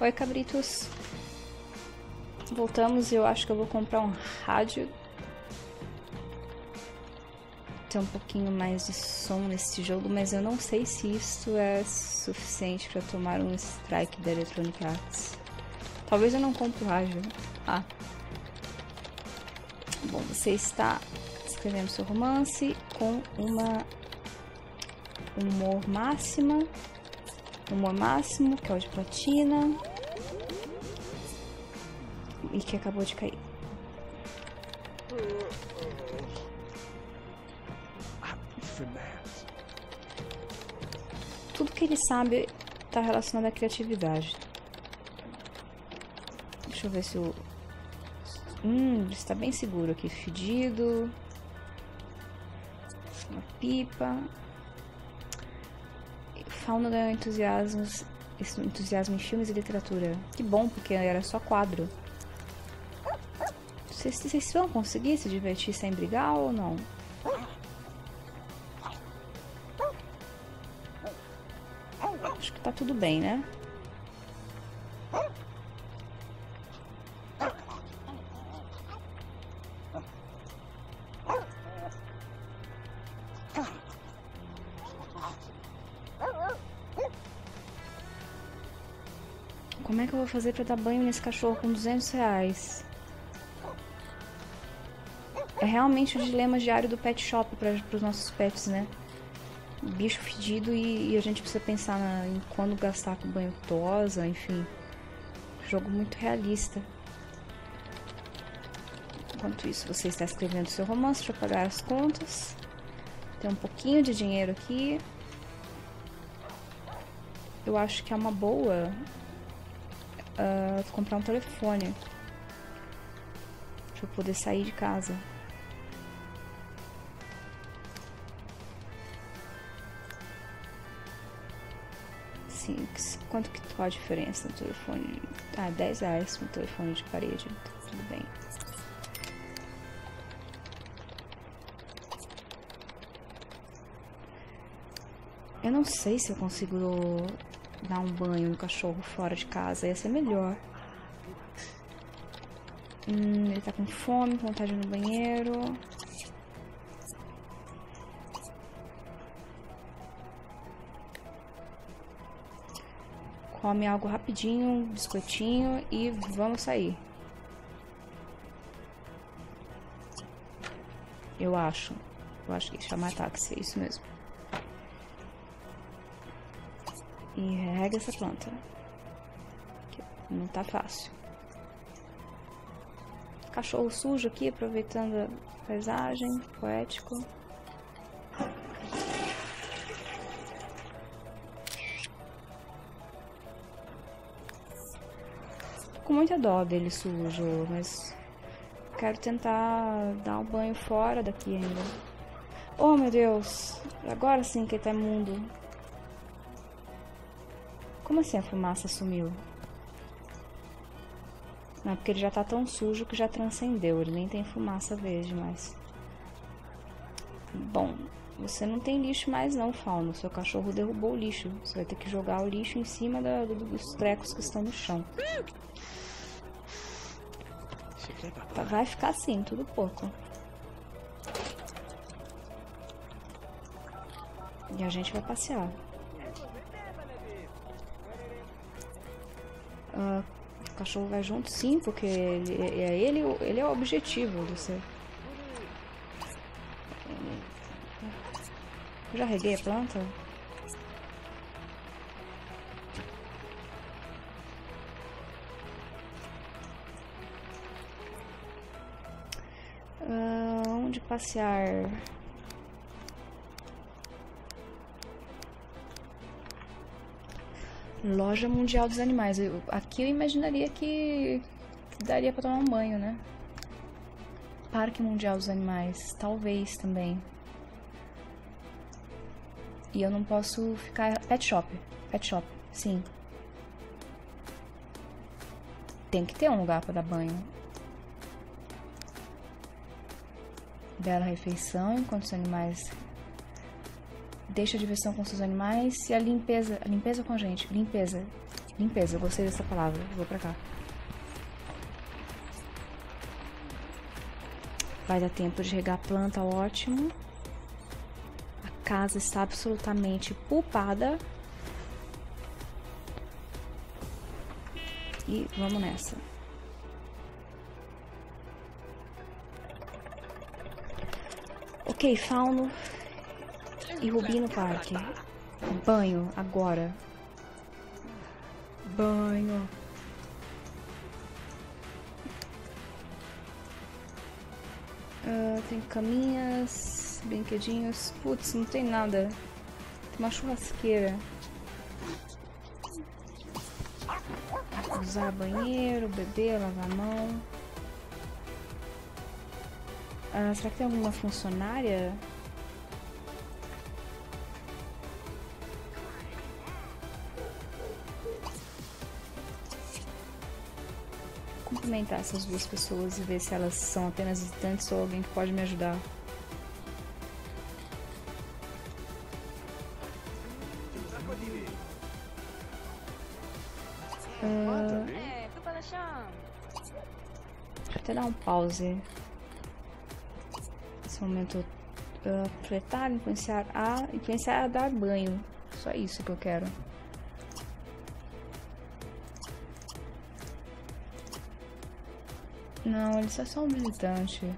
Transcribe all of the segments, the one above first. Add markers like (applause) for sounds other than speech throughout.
Oi, cabritos. Voltamos e eu acho que eu vou comprar um rádio. Ter um pouquinho mais de som nesse jogo, mas eu não sei se isso é suficiente para tomar um strike da Electronic Arts. Talvez eu não compre o rádio. Ah. Bom, você está escrevendo seu romance com uma humor máxima, humor máximo, que é o de platina, e que acabou de cair. Tudo que ele sabe está relacionado à criatividade. Deixa eu ver se o... Hum, está bem seguro aqui. Fedido. Uma pipa. Fauna ganhou entusiasmo, entusiasmo em filmes e literatura. Que bom, porque era só quadro. Vocês, vocês vão conseguir se divertir sem brigar ou não? Acho que tá tudo bem, né? Como é que eu vou fazer pra dar banho nesse cachorro com 200 reais? É realmente o dilema diário do pet shop para os nossos pets, né? Bicho fedido e, e a gente precisa pensar na, em quando gastar com banho tosa, enfim. Jogo muito realista. Enquanto isso, você está escrevendo seu romance para pagar as contas. Tem um pouquinho de dinheiro aqui. Eu acho que é uma boa uh, comprar um telefone para poder sair de casa. Sim, quanto que qual a diferença no telefone? Ah, 10 reais no telefone de parede, tá tudo bem. Eu não sei se eu consigo dar um banho no cachorro fora de casa. Ia ser melhor. Hum, ele tá com fome, vontade no banheiro. Come algo rapidinho, um biscoitinho e vamos sair. Eu acho. Eu acho que chamar táxi, é isso mesmo. E rega essa planta. Não tá fácil. Cachorro sujo aqui, aproveitando a paisagem, poético. Com muita dó dele sujo, mas quero tentar dar um banho fora daqui ainda. Oh meu Deus, agora sim que ele tá imundo. Como assim a fumaça sumiu? Não, porque ele já tá tão sujo que já transcendeu. Ele nem tem fumaça verde mais. Bom, você não tem lixo mais não, Fauno. Seu cachorro derrubou o lixo. Você vai ter que jogar o lixo em cima da, dos trecos que estão no chão. Tá, vai ficar assim, tudo pouco. E a gente vai passear. Uh, o cachorro vai junto, sim, porque ele, é ele, ele é o objetivo do. Eu já reguei a planta? Uh, onde passear? Loja Mundial dos Animais. Eu, aqui eu imaginaria que daria para tomar um banho, né? Parque Mundial dos Animais, talvez também. E eu não posso ficar. Pet Shop. Pet Shop, sim. Tem que ter um lugar para dar banho. Bela refeição enquanto os animais. Deixa a diversão com seus animais e a limpeza. A limpeza com a gente. Limpeza. Limpeza, gostei dessa palavra. Vou pra cá. Vai dar tempo de regar a planta, ótimo. A casa está absolutamente pulpada. E vamos nessa. Ok, Fauno e Rubi no parque. Banho, agora. Banho. Uh, tem caminhas, brinquedinhos. Putz, não tem nada. Tem uma churrasqueira. Usar banheiro, beber, lavar a mão. Uh, será que tem alguma funcionária? Cumprimentar essas duas pessoas e ver se elas são apenas visitantes ou alguém que pode me ajudar. Uh, eu até dar um pause. Nesse momento, uh, apertar, influenciar a, influenciar a dar banho. Só isso que eu quero. Não, ele é só um visitante.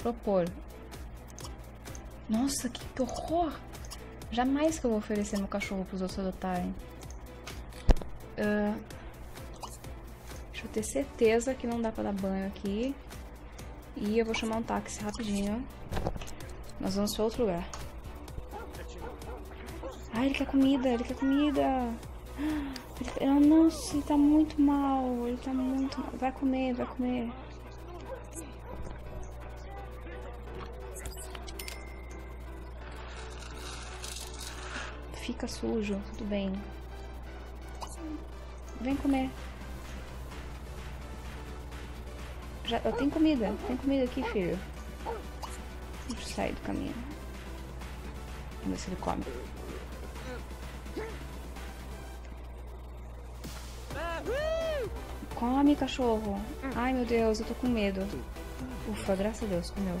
Propor. Nossa, que, horror! Jamais que eu vou oferecer meu cachorro pros outros adotarem. Uh, deixa eu ter certeza que não dá pra dar banho aqui. E eu vou chamar um táxi rapidinho. Nós vamos pra outro lugar. Ai, ele quer comida, ele quer comida. Ele, nossa, ele tá muito mal. Ele tá muito mal. Vai comer, vai comer. Fica sujo, tudo bem. Vem comer. Já, eu tenho comida. Tem comida aqui, filho. Deixa eu sair do caminho. Vamos ver se ele come. Come, cachorro. Ai, meu Deus, eu tô com medo. Ufa, graças a Deus, comeu.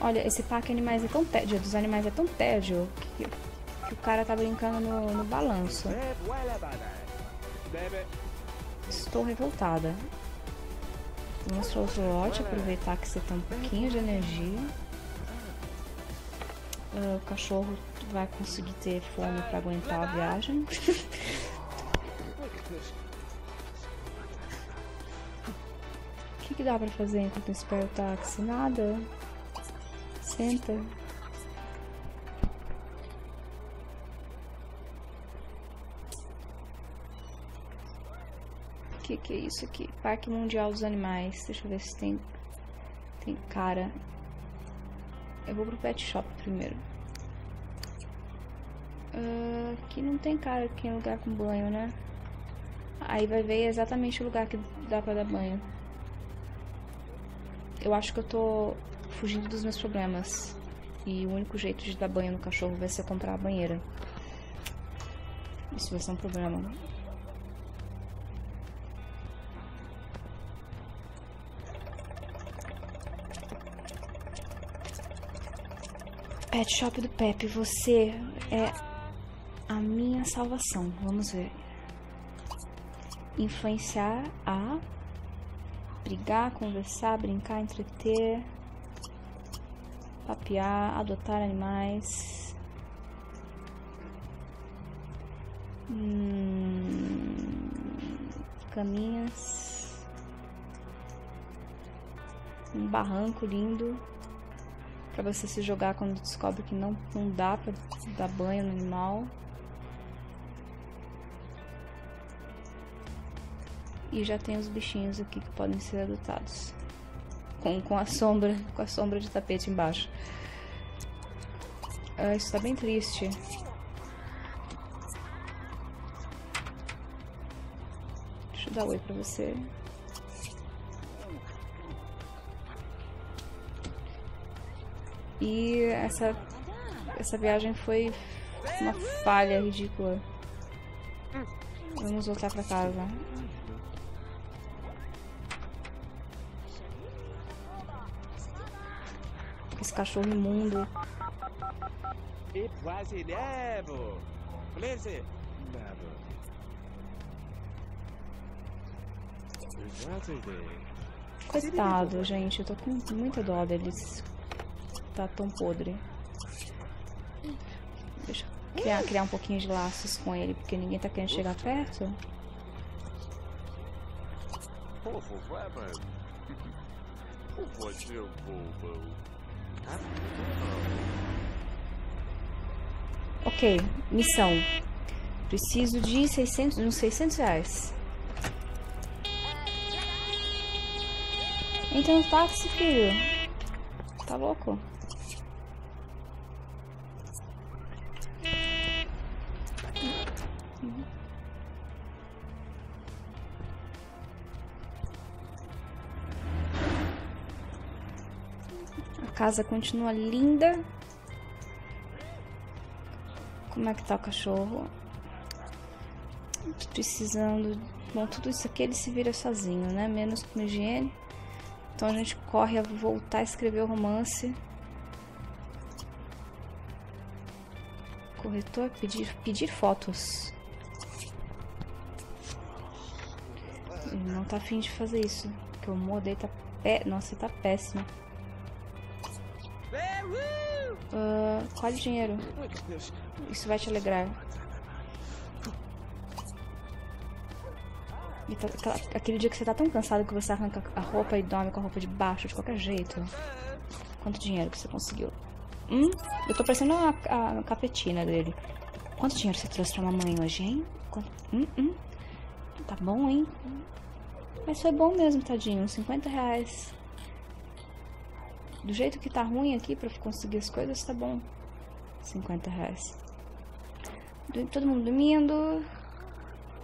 Olha, esse parque animais é tão tédio, dos animais é tão tédio que, que o cara tá brincando no, no balanço. Estou revoltada. Vamos para outro lote, aproveitar que você tem um pouquinho de energia. Uh, o cachorro vai conseguir ter fome para aguentar a viagem. O que, que dá para fazer enquanto espera o táxi? Nada. Senta. O que, que é isso aqui? Parque Mundial dos Animais. Deixa eu ver se tem, tem cara. Eu vou pro pet shop primeiro. Uh, aqui não tem cara que é lugar com banho, né? Aí vai ver exatamente o lugar que dá pra dar banho. Eu acho que eu tô fugindo dos meus problemas. E o único jeito de dar banho no cachorro vai ser comprar a banheira. Isso vai ser um problema. Pet Shop do Pepe, você é a minha salvação. Vamos ver. Influenciar a brigar, conversar, brincar, entreter, papear, adotar animais. Hum, caminhas. Um barranco lindo para você se jogar quando descobre que não, não dá para dar banho no animal. E já tem os bichinhos aqui que podem ser adotados. Com, com a sombra, com a sombra de tapete embaixo. Ah, isso tá bem triste. Deixa eu dar oi pra você. E essa, essa viagem foi uma falha ridícula. Vamos voltar pra casa. Esse cachorro imundo. Coitado, gente. Eu tô com muita dó deles. Tá tão podre. Deixa eu criar, criar um pouquinho de laços com ele, porque ninguém tá querendo chegar perto. Povo, vai, mano. (laughs) O bobo. Ok, missão. Preciso de 600, uns 600 reais. Entra no táxi, filho. Tá louco? Casa continua linda. Como é que tá o cachorro? Tô precisando. Bom, tudo isso aqui ele se vira sozinho, né? Menos com higiene. Então a gente corre a voltar a escrever o romance. Corretor, pedir, pedir fotos. Ele não tá afim de fazer isso. Porque o humor dele tá pé. Nossa, tá péssimo. Uh, colhe dinheiro. Isso vai te alegrar. Tá- aquele dia que você tá tão cansado que você arranca a roupa e dorme com a roupa de baixo de qualquer jeito. Quanto dinheiro que você conseguiu? Hum? Eu tô parecendo a, a capetina dele. Quanto dinheiro você trouxe pra mamãe hoje, hein? Quanto- Hum, hum. Tá bom, hein? Mas foi bom mesmo, tadinho. 50 reais. Do jeito que tá ruim aqui pra conseguir as coisas, tá bom. 50 reais. Do- Todo mundo dormindo.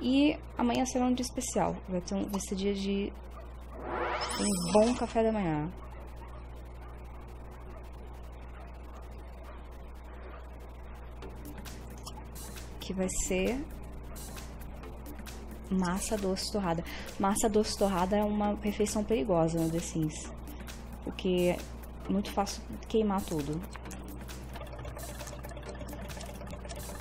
E amanhã será um dia especial. Vai, ter um, vai ser dia de um bom café da manhã. Que vai ser massa doce torrada. Massa doce torrada é uma refeição perigosa no The Sims. Porque muito fácil queimar tudo.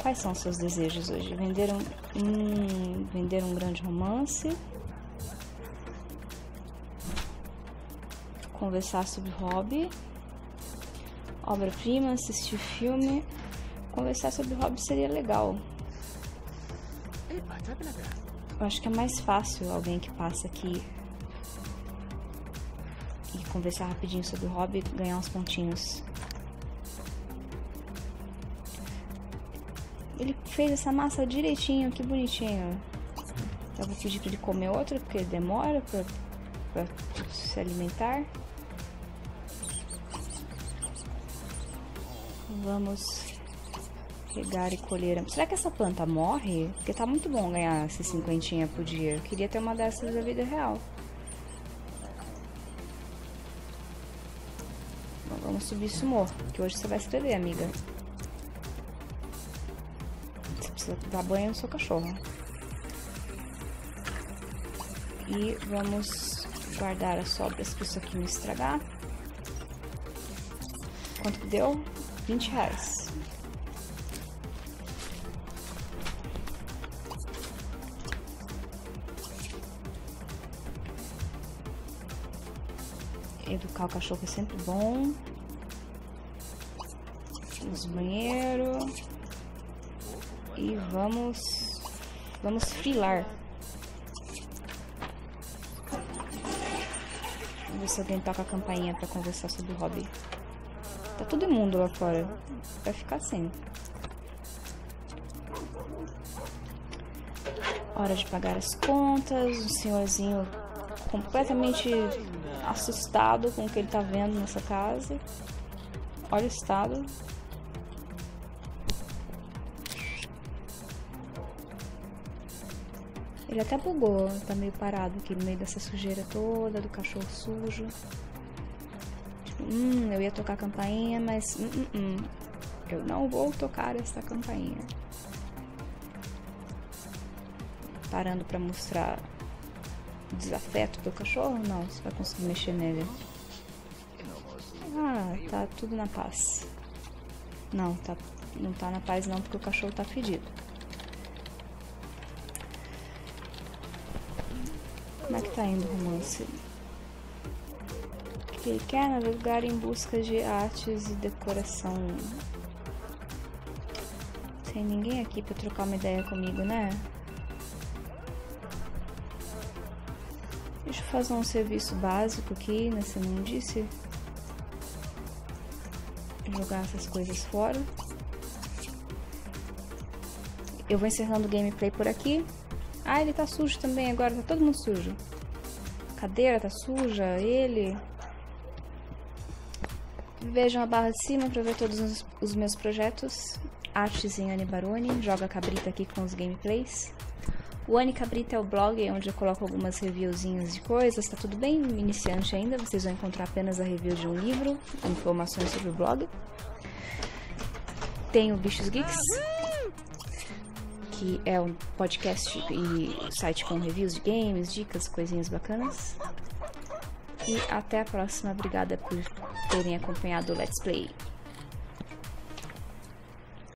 Quais são seus desejos hoje? Vender um, hum, vender um grande romance? Conversar sobre hobby? Obra-prima? Assistir filme? Conversar sobre hobby seria legal. Eu acho que é mais fácil alguém que passa aqui conversar rapidinho sobre hobby ganhar uns pontinhos. Ele fez essa massa direitinho, que bonitinho. Eu vou pedir pra ele comer outra, porque demora pra se alimentar. Vamos regar e colher. Será que essa planta morre? Porque tá muito bom ganhar esses cinquentinha por dia. Eu queria ter uma dessas na vida real. Subir morro, que hoje você vai escrever, amiga. Você precisa dar banho no seu cachorro. E vamos guardar as sobras para isso aqui não estragar. Quanto que deu? 20 reais. Educar o cachorro é sempre bom. Vamos banheiro. E vamos. Vamos filar. Vamos ver se alguém toca a campainha pra conversar sobre o hobby. Tá todo mundo lá fora. Vai ficar assim. Hora de pagar as contas. Um senhorzinho completamente assustado com o que ele tá vendo nessa casa. Olha o estado. Ele até bugou, tá meio parado aqui no meio dessa sujeira toda, do cachorro sujo. Tipo, hum, eu ia tocar a campainha, mas hum, hum, hum, eu não vou tocar esta campainha. Parando pra mostrar desafeto do cachorro? Não, você vai conseguir mexer nele. Ah, tá tudo na paz. Não, tá, não tá na paz não, porque o cachorro tá fedido. Tá indo o romance? Que quer navegar em busca de artes e decoração. Tem ninguém aqui pra trocar uma ideia comigo, né? Deixa eu fazer um serviço básico aqui nessa mundice. Jogar essas coisas fora. Eu vou encerrando o gameplay por aqui. Ah, ele tá sujo também agora, tá todo mundo sujo. Cadeira tá suja, ele. Vejam a barra de cima para ver todos os, os, meus projetos. Artes em Anibarone, joga cabrita aqui com os gameplays. O Ani Cabrita é o blog onde eu coloco algumas reviewzinhas de coisas, tá tudo bem iniciante ainda, vocês vão encontrar apenas a review de um livro, informações sobre o blog. Tem o Bichos Geeks, que é um podcast e site com reviews de games, dicas, coisinhas bacanas. E até a próxima. Obrigada por terem acompanhado o Let's Play.